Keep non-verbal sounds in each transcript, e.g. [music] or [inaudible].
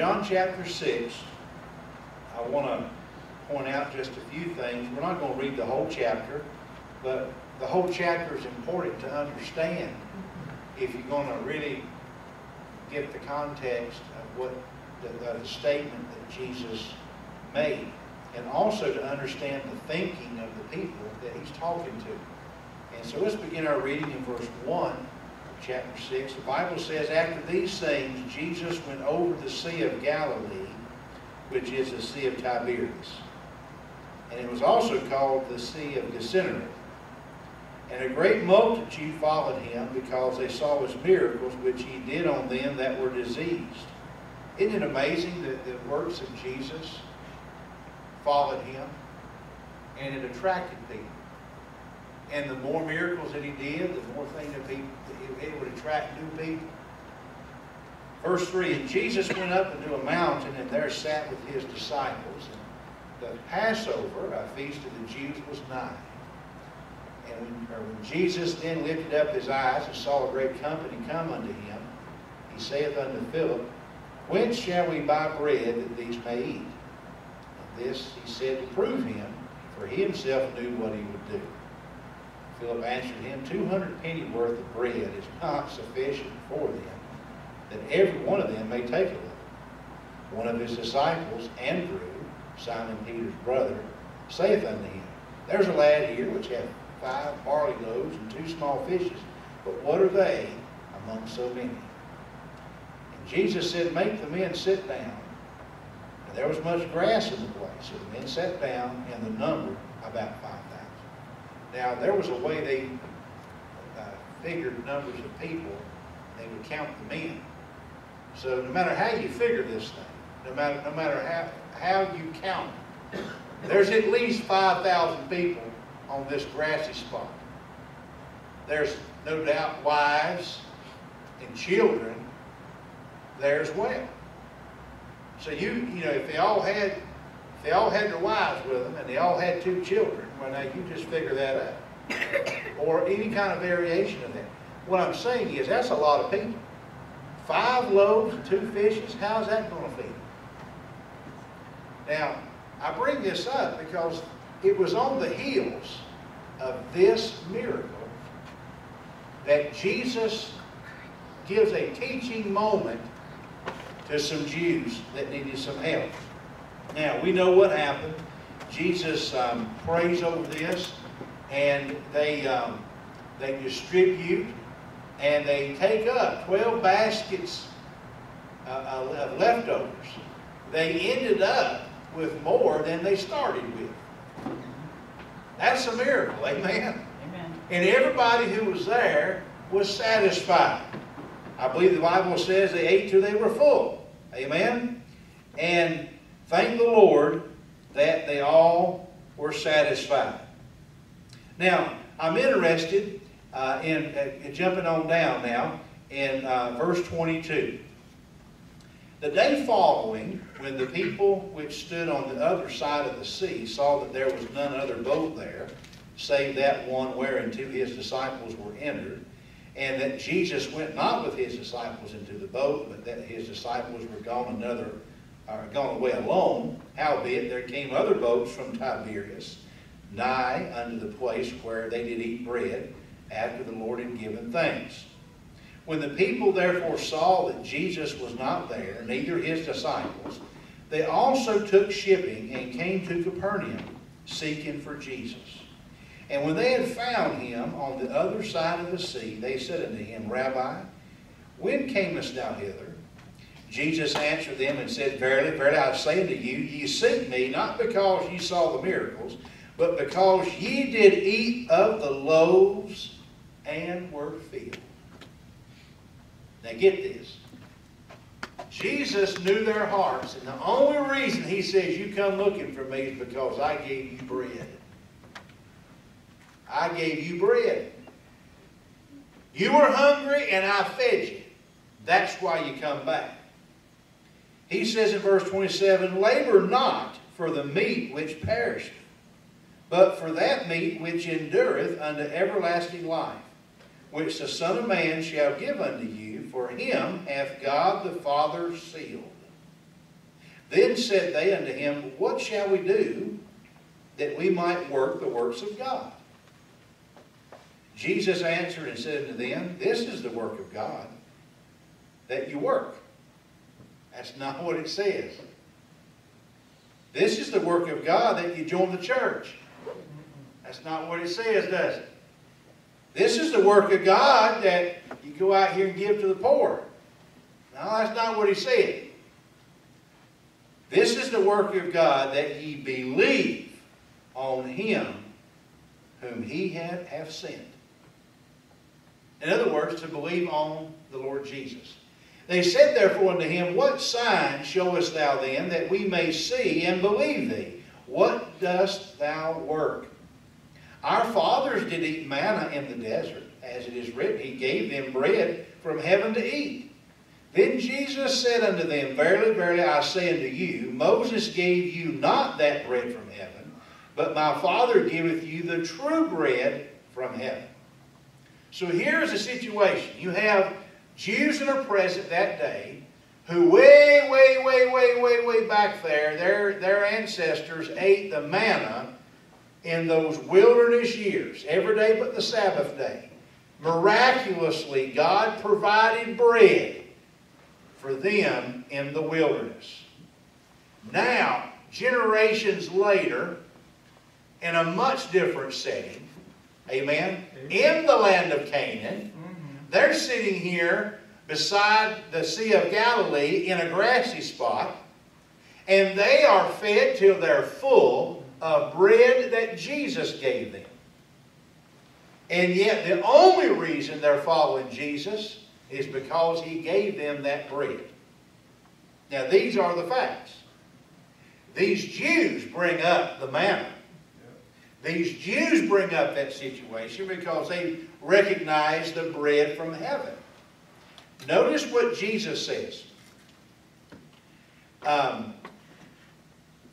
John chapter 6, I want to point out just a few things. We're not going to read the whole chapter, but the whole chapter is important to understand if you're going to really get the context of what the, the statement that Jesus made, and also to understand the thinking of the people that he's talking to. And so let's begin our reading in verse 1 of chapter 6. The Bible says, After these things, Jesus went over the Sea of Galilee, which is the Sea of Tiberias. And it was also called the Sea of Gennesaret. And a great multitude followed him because they saw his miracles which he did on them that were diseased. Isn't it amazing that the works of Jesus followed him? And it attracted people. And the more miracles that he did, the more things that people, it would attract new people. Verse 3, And Jesus went up into a mountain, and there sat with his disciples. And the Passover, a feast of the Jews, was nigh. And when, when, Jesus then lifted up his eyes and saw a great company come unto him, he saith unto Philip, Whence shall we buy bread that these may eat? And this he said to prove him, for he himself knew what he would do. Philip answered him, Two hundred penny worth of bread is not sufficient for them, that every one of them may take a little. One of his disciples, Andrew, Simon Peter's brother, saith unto him, There's a lad here which hath five barley loaves and two small fishes, but what are they among so many? And Jesus said, Make the men sit down. And there was much grass in the place, so the men sat down, and the number about 5,000. Now, there was a way they uh, figured numbers of people. They would count the men. So no matter how you figure this thing, no matter, no matter how, how you count it, there's at least 5,000 people on this grassy spot. There's no doubt wives and children there as well. So you, you know, if they all had, if they all had their wives with them and they all had two children, well now you just figure that out. or any kind of variation of that. What I'm saying is that's a lot of people. Five loaves and two fishes, how's that going to feed? them? Now, I bring this up because it was on the heels of this miracle that Jesus gives a teaching moment to some Jews that needed some help. Now, we know what happened. Jesus um, prays over this, and they, um, they distribute, and they take up 12 baskets uh, of leftovers. They ended up with more than they started with. That's a miracle, amen? Amen. And everybody who was there was satisfied. I believe the Bible says they ate till they were full. Amen? And thank the Lord that they all were satisfied. Now, I'm interested uh, in uh, jumping on down now in uh, verse 22. The day following, when the people which stood on the other side of the sea saw that there was none other boat there, save that one whereinto his disciples were entered, and that Jesus went not with his disciples into the boat, but that his disciples were gone another, gone away alone. Howbeit there came other boats from Tiberias, nigh unto the place where they did eat bread, after the Lord had given thanks. When the people therefore saw that Jesus was not there, neither his disciples, they also took shipping and came to Capernaum, seeking for Jesus. And when they had found him on the other side of the sea, they said unto him, Rabbi, when camest thou hither? Jesus answered them and said, Verily, verily, I say unto you, ye seek me, not because ye saw the miracles, but because ye did eat of the loaves and were filled. Now get this. Jesus knew their hearts, and the only reason he says you come looking for me is because I gave you bread. I gave you bread. You were hungry and I fed you. That's why you come back. He says in verse 27, Labor not for the meat which perisheth, but for that meat which endureth unto everlasting life, which the Son of Man shall give unto you, for him hath God the Father sealed. Then said they unto him, What shall we do that we might work the works of God? Jesus answered and said unto them, This is the work of God, that you work. That's not what it says. This is the work of God that you join the church. That's not what it says, does it? This is the work of God that you go out here and give to the poor. No, that's not what he said. This is the work of God that ye believe on him whom he hath, sent. In other words, to believe on the Lord Jesus. They said therefore unto him, What sign showest thou then that we may see and believe thee? What dost thou work? Our fathers did eat manna in the desert, as it is written, He gave them bread from heaven to eat. Then Jesus said unto them, Verily, verily, I say unto you, Moses gave you not that bread from heaven, but my Father giveth you the true bread from heaven. So here's the situation. You have Jews that are present that day who way, way, way, way, way, way back there, their, their ancestors ate the manna in those wilderness years, every day but the Sabbath day. Miraculously, God provided bread for them in the wilderness. Now, generations later, in a much different setting, amen, in the land of Canaan, they're sitting here beside the Sea of Galilee in a grassy spot, and they are fed till they're full of bread that Jesus gave them. And yet, the only reason they're following Jesus is because he gave them that bread. Now, these are the facts. These Jews bring up the manna. These Jews bring up that situation because they recognize the bread from heaven. Notice what Jesus says. Um,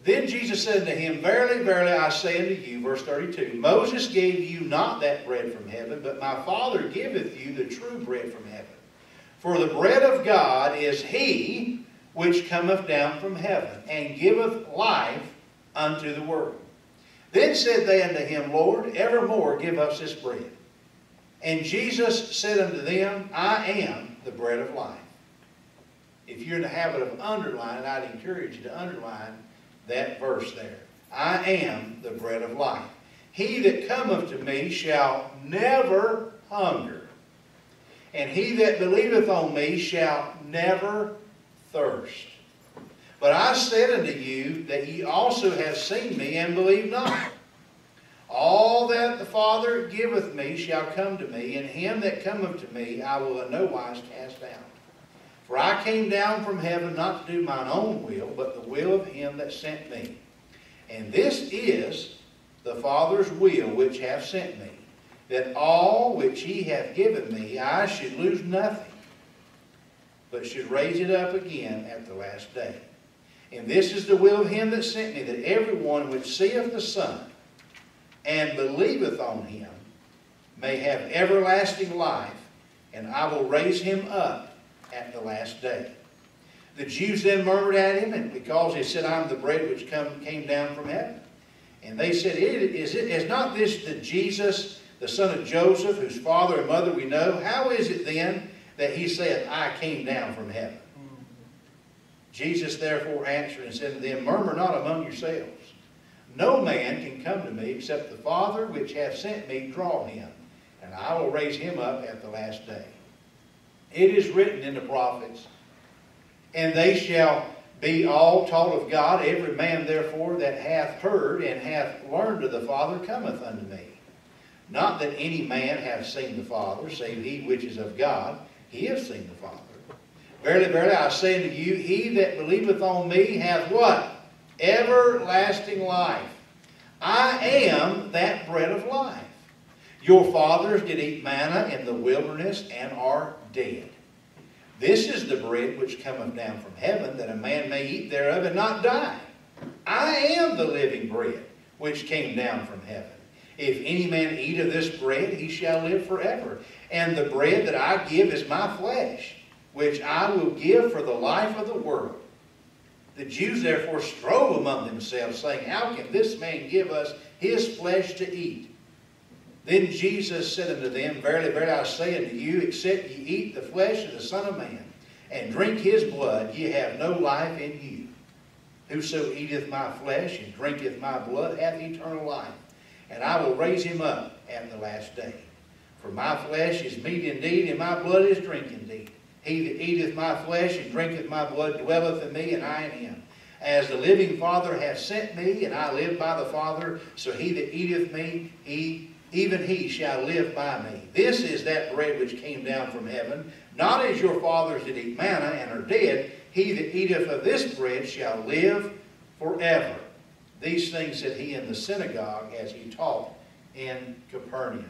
then Jesus said to him, Verily, verily, I say unto you, verse 32, Moses gave you not that bread from heaven, but my Father giveth you the true bread from heaven. For the bread of God is he which cometh down from heaven, and giveth life unto the world. Then said they unto him, Lord, evermore give us this bread. And Jesus said unto them, I am the bread of life. If you're in the habit of underlining, I'd encourage you to underline that verse there. I am the bread of life. He that cometh to me shall never hunger, and he that believeth on me shall never thirst. But I said unto you that ye also have seen me and believe not. All that the Father giveth me shall come to me, and him that cometh to me I will in no wise cast out. For I came down from heaven not to do mine own will, but the will of him that sent me. And this is the Father's will which hath sent me, that all which he hath given me I should lose nothing, but should raise it up again at the last day. And this is the will of him that sent me, that everyone which seeth the Son and believeth on him may have everlasting life, and I will raise him up at the last day. The Jews then murmured at him, and because he said, I'm the bread which come, came down from heaven. And they said, is, it, is not this the Jesus, the son of Joseph, whose father and mother we know? How is it then that he said, I came down from heaven? Jesus therefore answered and said to them, Murmur not among yourselves. No man can come to me except the Father which hath sent me draw him, and I will raise him up at the last day. It is written in the prophets, and they shall be all taught of God. Every man, therefore, that hath heard and hath learned of the Father cometh unto me. Not that any man hath seen the Father, save he which is of God. He hath seen the Father. Verily, verily, I say unto you, he that believeth on me hath what? Everlasting life. I am that bread of life. Your fathers did eat manna in the wilderness and are dead. This is the bread which cometh down from heaven, that a man may eat thereof and not die. I am the living bread which came down from heaven. If any man eat of this bread, he shall live forever. And the bread that I give is my flesh, which I will give for the life of the world. The Jews therefore strove among themselves, saying, How can this man give us his flesh to eat? Then Jesus said unto them, Verily, verily, I say unto you, except ye eat the flesh of the Son of Man, and drink his blood, ye have no life in you. Whoso eateth my flesh and drinketh my blood hath eternal life, and I will raise him up at the last day. For my flesh is meat indeed, and my blood is drink indeed. He that eateth my flesh and drinketh my blood dwelleth in me, and I in him. As the living Father hath sent me, and I live by the Father, so he that eateth me, he even he shall live by me. This is that bread which came down from heaven, not as your fathers did eat manna and are dead. He that eateth of this bread shall live forever. These things said he in the synagogue as he taught in Capernaum.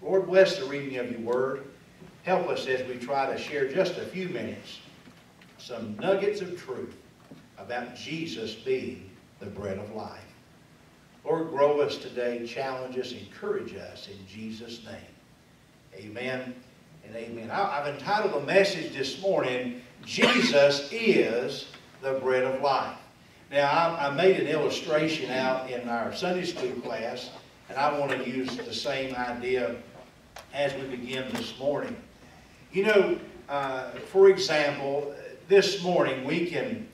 Lord, bless the reading of your word. Help us as we try to share just a few minutes some nuggets of truth about Jesus being the bread of life. Lord, grow us today, challenge us, encourage us in Jesus' name. Amen and amen. I've entitled the message this morning, Jesus is the bread of life. Now, I made an illustration out in our Sunday school class, and I want to use the same idea as we begin this morning. You know, uh, for example, this morning we can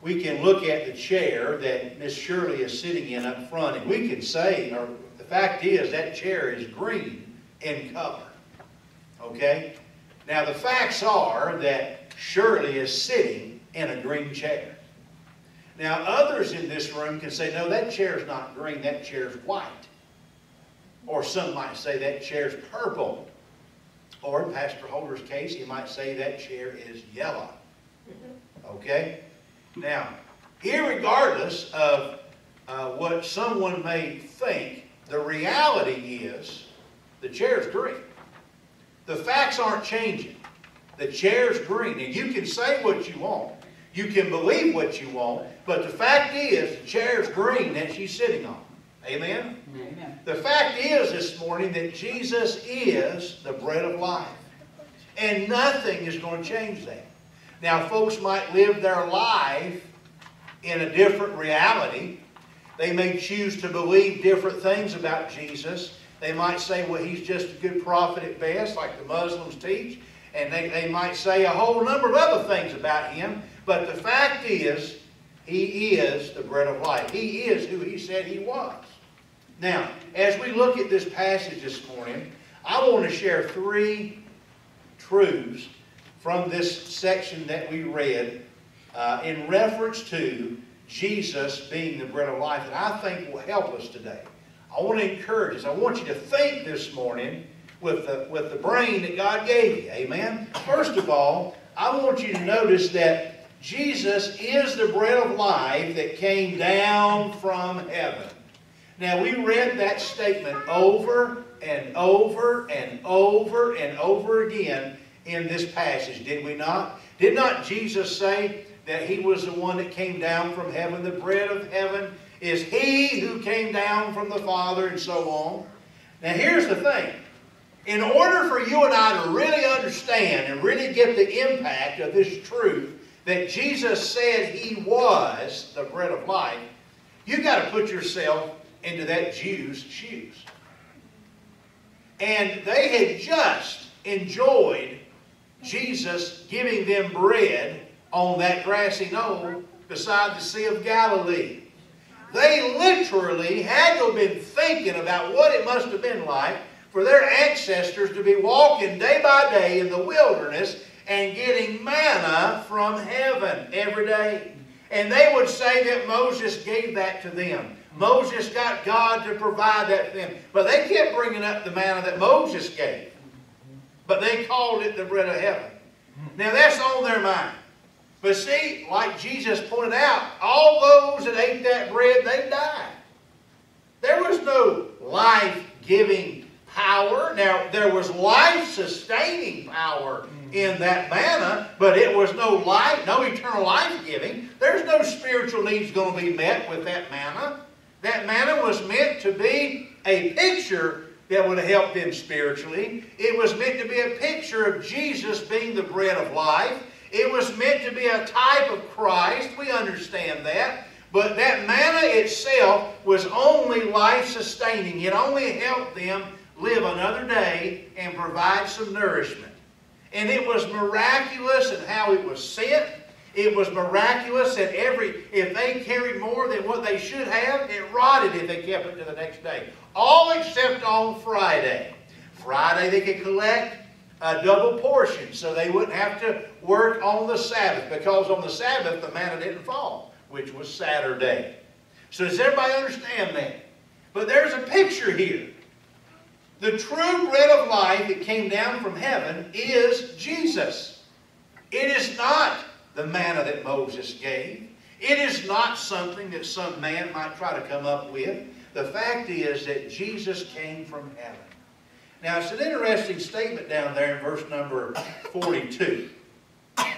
we can look at the chair that Miss Shirley is sitting in up front, and we can say, or the fact is, that chair is green in color. Okay? Now, the facts are that Shirley is sitting in a green chair. Now, others in this room can say, no, that chair is not green, that chair is white. Or some might say that chair is purple. Or in Pastor Holder's case, he might say that chair is yellow. Okay? Now, regardless of uh, what someone may think, the reality is the chair is green. The facts aren't changing. The chair is green. And you can say what you want. You can believe what you want. But the fact is, the chair is green that she's sitting on. Amen? Amen? The fact is this morning that Jesus is the bread of life. And nothing is going to change that. Now, folks might live their life in a different reality. They may choose to believe different things about Jesus. They might say, well, he's just a good prophet at best, like the Muslims teach. And they, they might say a whole number of other things about him. But the fact is, he is the bread of life. He is who he said he was. Now, as we look at this passage this morning, I want to share three truths from this section that we read uh, in reference to Jesus being the bread of life that I think will help us today. I want to encourage us. I want you to think this morning with the, with the brain that God gave you. Amen? First of all, I want you to notice that Jesus is the bread of life that came down from heaven. Now, we read that statement over and over and over and over again in this passage, did we not? Did not Jesus say that he was the one that came down from heaven? The bread of heaven is he who came down from the Father and so on. Now here's the thing. In order for you and I to really understand and really get the impact of this truth that Jesus said he was the bread of life, you've got to put yourself into that Jew's shoes. And they had just enjoyed Jesus giving them bread on that grassy knoll beside the Sea of Galilee. They literally had to have been thinking about what it must have been like for their ancestors to be walking day by day in the wilderness and getting manna from heaven every day. And they would say that Moses gave that to them. Moses got God to provide that for them. But they kept bringing up the manna that Moses gave. But they called it the bread of heaven. Now that's on their mind. But see, like Jesus pointed out, all those that ate that bread, they died. There was no life-giving power. Now, there was life-sustaining power in that manna, but it was no life, no eternal life-giving. There's no spiritual needs going to be met with that manna. That manna was meant to be a picture that would helped them spiritually. It was meant to be a picture of Jesus being the bread of life. It was meant to be a type of Christ. We understand that. But that manna itself was only life sustaining. It only helped them live another day and provide some nourishment. And it was miraculous in how it was sent. It was miraculous that every, if they carried more than what they should have, it rotted if they kept it to the next day. All except on Friday. Friday they could collect a double portion so they wouldn't have to work on the Sabbath because on the Sabbath the manna didn't fall, which was Saturday. So does everybody understand that? But there's a picture here. The true bread of life that came down from heaven is Jesus. It is not the manna that Moses gave. It is not something that some man might try to come up with. The fact is that Jesus came from heaven. Now, it's an interesting statement down there in verse number 42.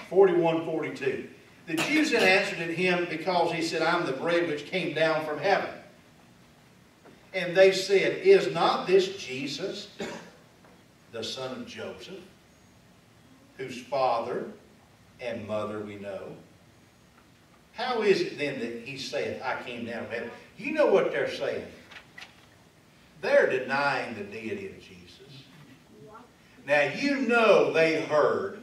41, 42. The Jews then answered at him because he said, I'm the bread which came down from heaven. And they said, Is not this Jesus, the son of Joseph, whose father and mother we know? How is it then that he saith, I came down from heaven? You know what they're saying. They're denying the deity of Jesus. Now you know they heard,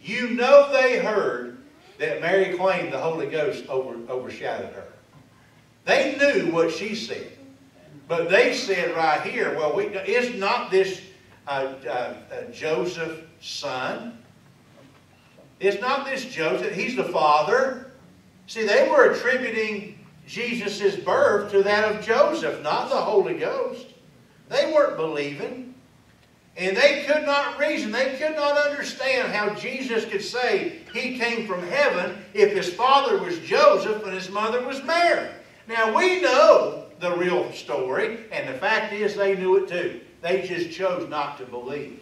you know they heard that Mary claimed the Holy Ghost over, overshadowed her. They knew what she said. But they said right here, well, we, is not this uh, uh, uh, Joseph's son? Is not this Joseph? He's the father. See, they were attributing Jesus' birth to that of Joseph, not the Holy Ghost. They weren't believing. And they could not reason, they could not understand how Jesus could say he came from heaven if his father was Joseph and his mother was Mary. Now we know the real story. And the fact is, they knew it too. They just chose not to believe.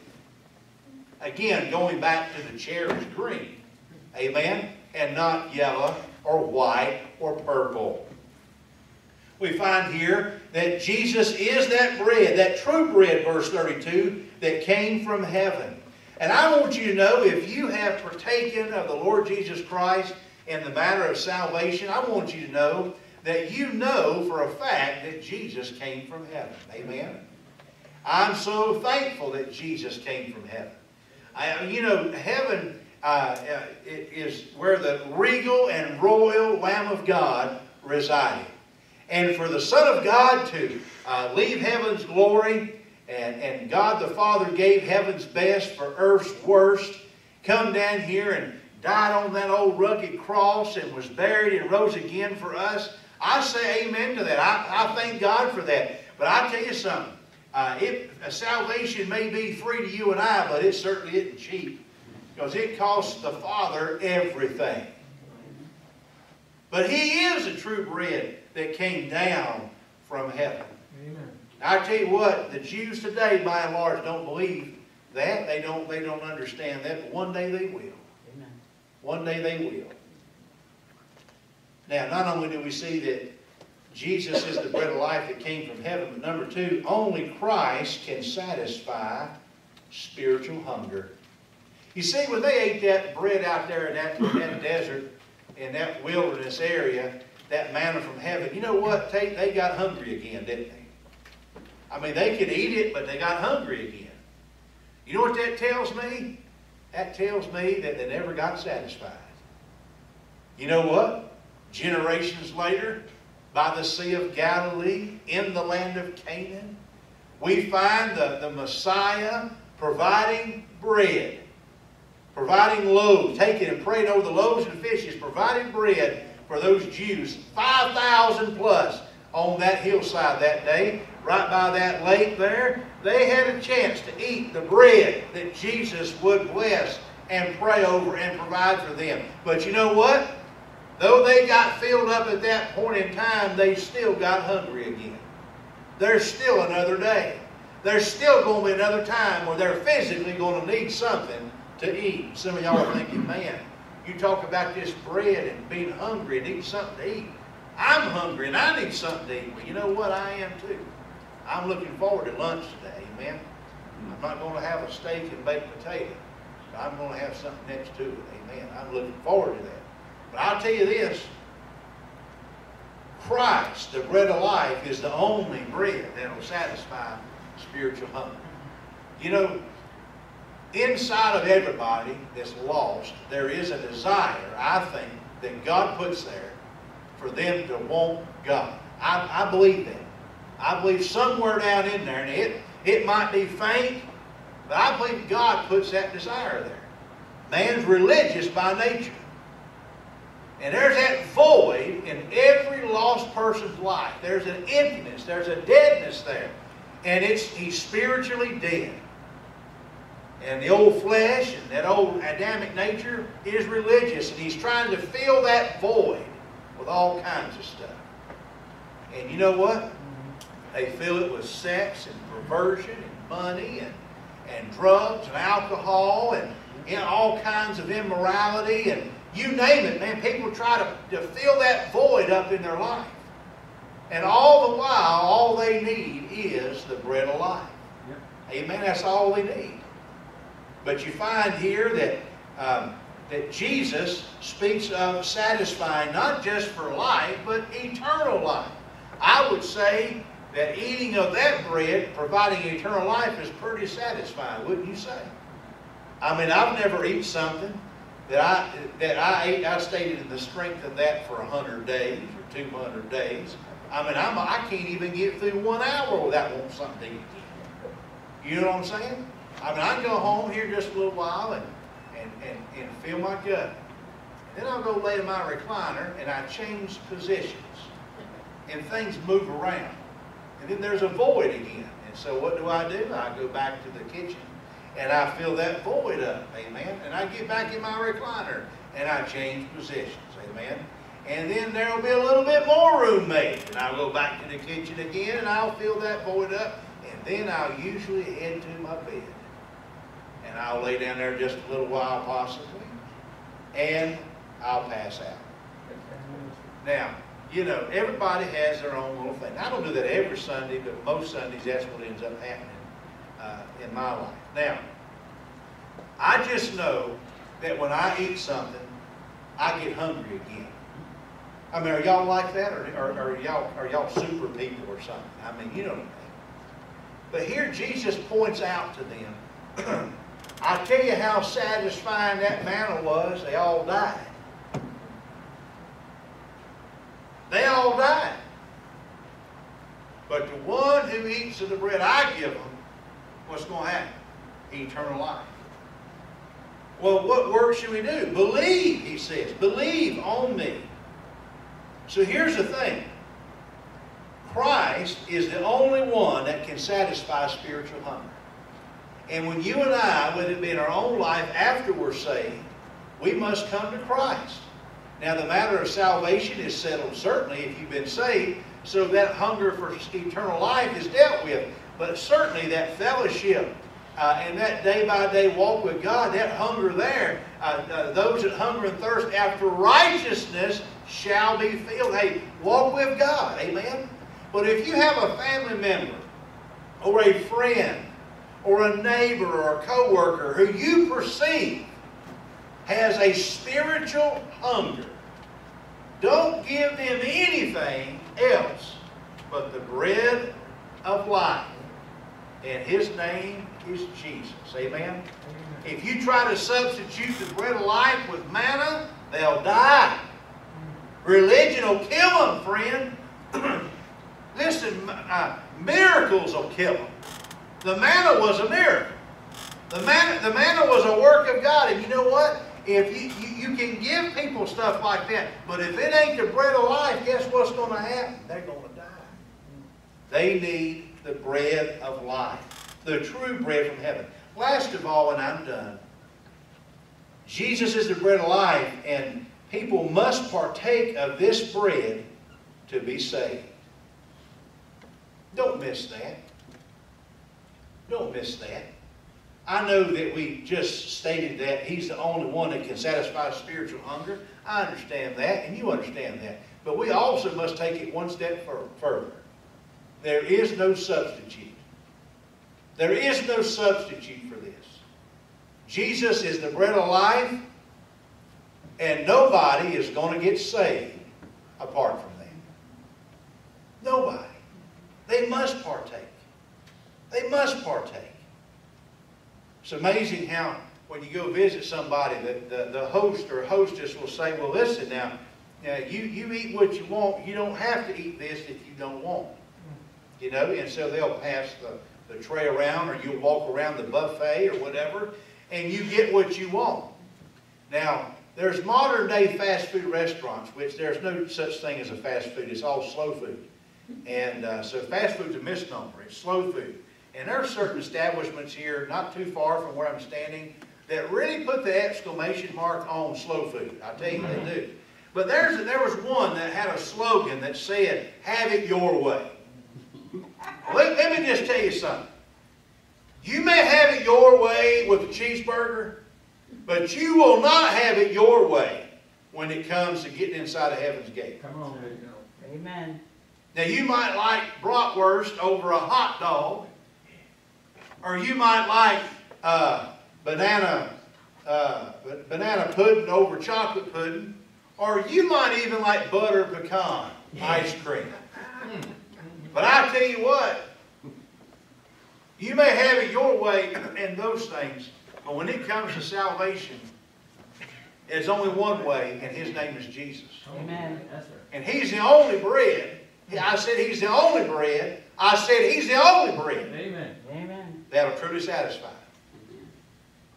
Again, going back to the chair is green. Amen? And not yellow or white or purple. We find here that Jesus is that bread, that true bread, verse 32, that came from heaven. And I want you to know if you have partaken of the Lord Jesus Christ in the matter of salvation, I want you to know that you know for a fact that Jesus came from heaven. Amen? I'm so thankful that Jesus came from heaven. I, you know, heaven uh, uh is where the regal and royal Lamb of God resided. And for the Son of God to uh, leave heaven's glory, and, and God the Father gave heaven's best for earth's worst, come down here and died on that old rugged cross and was buried and rose again for us. I say amen to that. I, I thank God for that. But I tell you something. Uh, it, uh, salvation may be free to you and I, but it certainly isn't cheap. Because it costs the Father everything. But He is a true bread that came down from heaven. Amen. I tell you what, the Jews today, by and large, don't believe that. They don't, they don't understand that. But one day they will. Amen. One day they will. Now, not only do we see that Jesus is the bread of life that came from heaven, but number two, only Christ can satisfy spiritual hunger. You see, when they ate that bread out there in that, in that desert, in that wilderness area, that manna from heaven, you know what? They, they got hungry again, didn't they? I mean, they could eat it, but they got hungry again. You know what that tells me? That tells me that they never got satisfied. You know what? Generations later, by the Sea of Galilee, in the land of Canaan, we find the, the Messiah providing bread, providing loaves, taking and praying over the loaves and fishes, providing bread for those Jews, 5,000 plus on that hillside that day, right by that lake there. They had a chance to eat the bread that Jesus would bless and pray over and provide for them. But you know what? Though they got filled up at that point in time, they still got hungry again. There's still another day. There's still going to be another time where they're physically going to need something to eat. Some of y'all are thinking, man, you talk about this bread and being hungry and eating something to eat. I'm hungry and I need something to eat. Well, you know what? I am too. I'm looking forward to lunch today, amen. I'm not going to have a steak and baked potato. I'm going to have something next to it. Amen. I'm looking forward to that. But I'll tell you this Christ, the bread of life, is the only bread that will satisfy spiritual hunger. You know, inside of everybody that's lost, there is a desire, I think, that God puts there for them to want God. I, I believe that. I believe somewhere down in there, and it, it might be faint, but I believe God puts that desire there. Man's religious by nature. And there's that void in every lost person's life. There's an emptiness, there's a deadness there. And it's he's spiritually dead. And the old flesh and that old Adamic nature is religious, and he's trying to fill that void with all kinds of stuff. And you know what? They fill it with sex and perversion and money and, and drugs and alcohol and you know, all kinds of immorality and you name it, man. People try to, to fill that void up in their life. And all the while, all they need is the bread of life. Yep. Amen. That's all they need. But you find here that um, that Jesus speaks of satisfying not just for life, but eternal life. I would say that eating of that bread, providing eternal life, is pretty satisfying, wouldn't you say? I mean, I've never eaten something that I that I ate. I stayed in the strength of that for hundred days or two hundred days. I mean, I'm I can't even get through one hour without wanting something to eat. You know what I'm saying? I mean, I go home here just a little while and and and, and feel my gut. Then I'll go lay in my recliner and I change positions, and things move around. And then there's a void again. And so what do I do? I go back to the kitchen and I fill that void up. Amen. And I get back in my recliner and I change positions. Amen. And then there will be a little bit more room made. And I'll go back to the kitchen again and I'll fill that void up. And then I'll usually head to my bed. And I'll lay down there just a little while possibly. And I'll pass out. Now, you know, everybody has their own little thing. I don't do that every Sunday, but most Sundays that's what ends up happening uh, in my life. Now, I just know that when I eat something, I get hungry again. I mean, are y'all like that, or, or, or y'all are y'all super people or something? I mean, you know what I mean. But here Jesus points out to them, [clears throat] I tell you how satisfying that manna was. They all died. They all died. But the one who eats of the bread I give them, what's going to happen? Eternal life. Well, what work should we do? Believe, he says. Believe on me. So here's the thing. Christ is the only one that can satisfy spiritual hunger. And when you and I, whether it be in our own life after we're saved, we must come to Christ. Now, the matter of salvation is settled certainly if you've been saved, so that hunger for eternal life is dealt with. But certainly that fellowship uh, and that day by day walk with God, that hunger there, uh, uh, those that hunger and thirst after righteousness shall be filled. Hey, walk with God. Amen. But if you have a family member or a friend or a neighbor or a coworker who you perceive has a spiritual hunger, don't give them anything else but the bread of life. And his name is Jesus. Amen? Amen? If you try to substitute the bread of life with manna, they'll die. Religion will kill them, friend. [clears throat] Listen, uh, miracles will kill them. The manna was a miracle. The manna, the manna was a work of God. And you know what? If you, you, you, can give people stuff like that, but if it ain't the bread of life, guess what's going to happen? They're going to die. They need the bread of life, the true bread from heaven. Last of all, and I'm done, Jesus is the bread of life, and people must partake of this bread to be saved. Don't miss that. Don't miss that. I know that we just stated that He's the only one that can satisfy spiritual hunger. I understand that, and you understand that. But we also must take it one step further. There is no substitute. There is no substitute for this. Jesus is the bread of life, and nobody is going to get saved apart from them. Nobody. They must partake. They must partake. It's amazing how when you go visit somebody, the, the, the host or hostess will say, well, listen now, now you, you eat what you want. You don't have to eat this if you don't want. You know, and so they'll pass the, the tray around or you'll walk around the buffet or whatever, and you get what you want. Now, there's modern day fast food restaurants, which there's no such thing as a fast food. It's all slow food. And uh, so fast food's a misnomer. It's slow food. And there are certain establishments here, not too far from where I'm standing, that really put the exclamation mark on slow food. I tell you, they do. But there's, there was one that had a slogan that said, have it your way. Let, let me just tell you something. You may have it your way with a cheeseburger, but you will not have it your way when it comes to getting inside of heaven's gate. Come on. Amen. Now you might like bratwurst over a hot dog, or you might like uh, banana uh, banana pudding over chocolate pudding, or you might even like butter pecan ice cream. But I tell you what, you may have it your way in those things, but when it comes to salvation, there's only one way, and His name is Jesus. Amen. That's right. And He's the only bread. I said He's the only bread. I said He's the only bread Amen. That'll truly satisfy.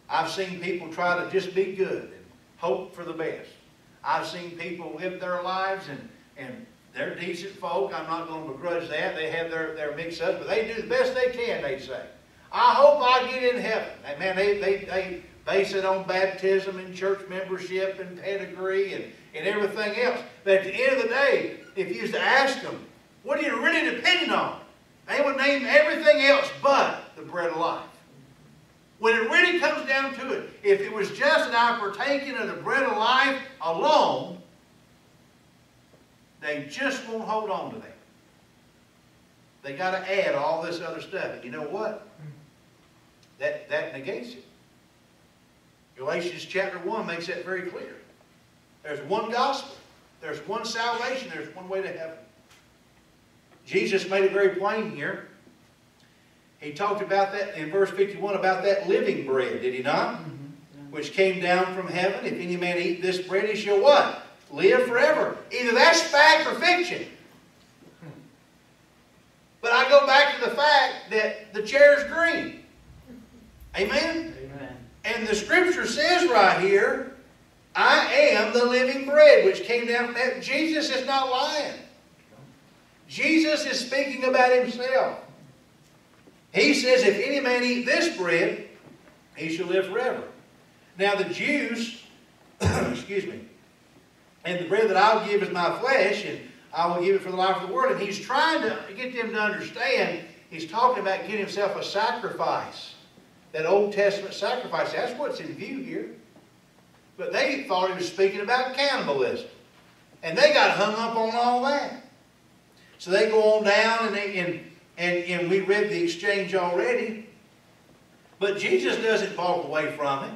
I've seen people try to just be good and hope for the best. I've seen people live their lives and, and they're decent folk. I'm not going to begrudge that. They have their, their mix-ups, but they do the best they can, they say. I hope I get in heaven. And man, they, they, they base it on baptism and church membership and pedigree and, and everything else. But at the end of the day, if you used to ask them, what are you really depending on? They would name everything else but the bread of life. When it really comes down to it, if it was just an our partaking of the bread of life alone, they just won't hold on to that. They got to add all this other stuff. And you know what? That, that negates it. Galatians chapter 1 makes that very clear. There's one gospel. There's one salvation. There's one way to heaven. Jesus made it very plain here. He talked about that in verse 51 about that living bread, did he not? Mm-hmm. Which came down from heaven. If any man eat this bread, he shall what? Live forever. Either that's fact or fiction. Hmm. But I go back to the fact that the chair is green. Amen? Amen. And the scripture says right here, I am the living bread which came down from heaven. Jesus is not lying. Jesus is speaking about himself. He says, if any man eat this bread, he shall live forever. Now the Jews, [clears throat] excuse me, and the bread that I'll give is my flesh, and I will give it for the life of the world. And he's trying to get them to understand, he's talking about getting himself a sacrifice. That Old Testament sacrifice. That's what's in view here. But they thought he was speaking about cannibalism. And they got hung up on all that. So they go on down and, they, and, and, and we read the exchange already. But Jesus doesn't walk away from it.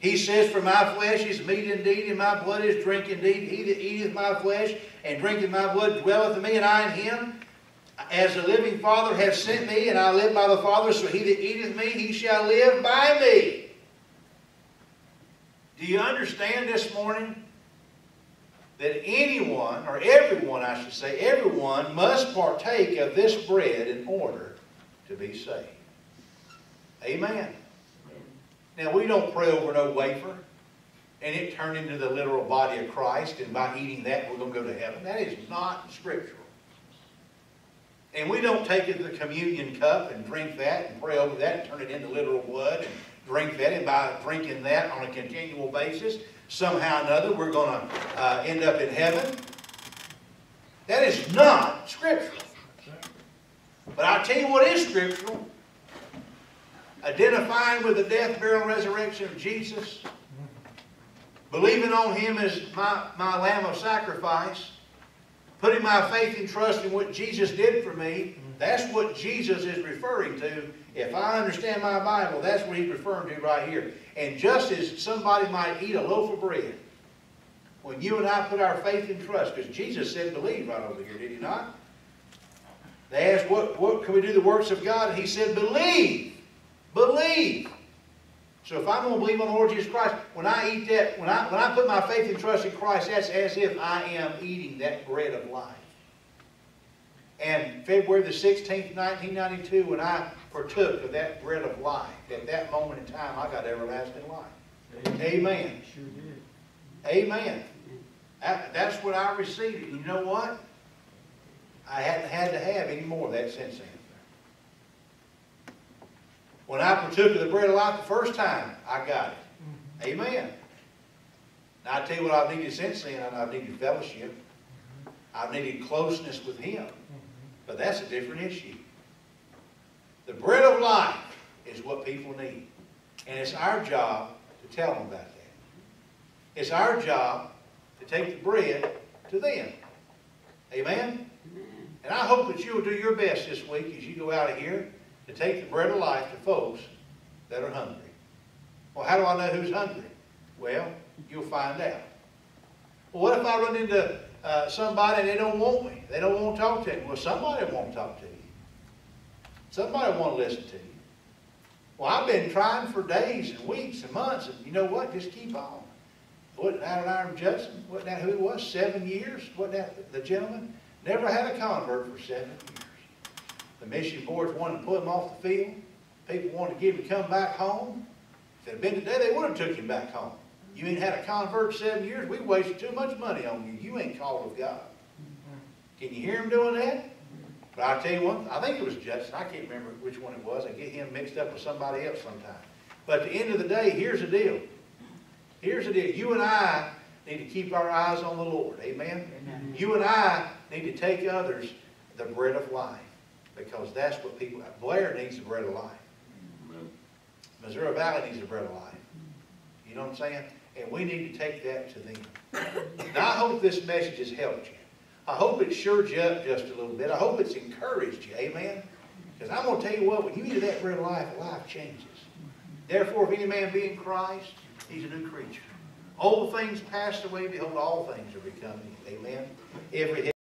He says, For my flesh is meat indeed, and my blood is drink indeed. He that eateth my flesh and drinketh my blood dwelleth in me, and I in him. As the living Father hath sent me, and I live by the Father, so he that eateth me, he shall live by me. Do you understand this morning? That anyone, or everyone I should say, everyone must partake of this bread in order to be saved. Amen. Now, we don't pray over no wafer and it turn into the literal body of Christ, and by eating that, we're going to go to heaven. That is not scriptural. And we don't take it to the communion cup and drink that and pray over that and turn it into literal blood and drink that, and by drinking that on a continual basis, somehow or another, we're going to uh, end up in heaven. That is not scriptural. But I'll tell you what is scriptural. Identifying with the death, burial, and resurrection of Jesus, believing on Him as my, my lamb of sacrifice, putting my faith and trust in what Jesus did for me, that's what Jesus is referring to If I understand my Bible, that's what he's referring to right here. And just as somebody might eat a loaf of bread, when you and I put our faith and trust, because Jesus said believe right over here, did he not? They asked, what, what can we do the works of God? And he said, believe. Believe. So if I'm going to believe on the Lord Jesus Christ, when I eat that, when I, when I put my faith and trust in Christ, that's as if I am eating that bread of life. And February the 16th, 1992, when I partook of that bread of life, at that moment in time, I got everlasting life. Amen. Sure did. Amen. That's what I received. And you know what? I hadn't had to have any more of that since then. When I partook of the bread of life the first time, I got it. Mm-hmm. Amen. Now I tell you what I've needed since then, I've needed fellowship. I've needed closeness with Him. Mm-hmm. But that's a different issue. The bread of life is what people need. And it's our job to tell them about that. It's our job to take the bread to them. Amen? And I hope that you will do your best this week as you go out of here to take the bread of life to folks that are hungry. Well, how do I know who's hungry? Well, you'll find out. Well, what if I run into uh, somebody and they don't want me? They don't want to talk to me. Well, somebody won't talk to you. Somebody want to listen to you. Well, I've been trying for days and weeks and months, and you know what? Just keep on. Wasn't that Adoniram Judson? Wasn't that who it was? Seven years? Wasn't that the gentleman? Never had a convert for seven years. The mission boards wanted to put him off the field. People wanted to get him come back home. If it had been today, they would have took him back home. You ain't had a convert seven years. We wasted too much money on you. You ain't called of God. Can you hear him doing that? But I'll tell you one, I think it was Judson. I can't remember which one it was. I get him mixed up with somebody else sometime. But at the end of the day, here's the deal. Here's the deal. You and I need to keep our eyes on the Lord. Amen? Amen. You and I need to take others the bread of life. Because that's what people, Blair needs the bread of life. Amen. Missouri Valley needs the bread of life. You know what I'm saying? And we need to take that to them. Now, I hope this message has helped you. I hope it stirred you up just a little bit. I hope it's encouraged you. Amen? Because I'm going to tell you what, when you eat of that bread of life, life changes. Therefore, if any man be in Christ, he's a new creature. Old things passed away, behold, all things are becoming. Amen? Every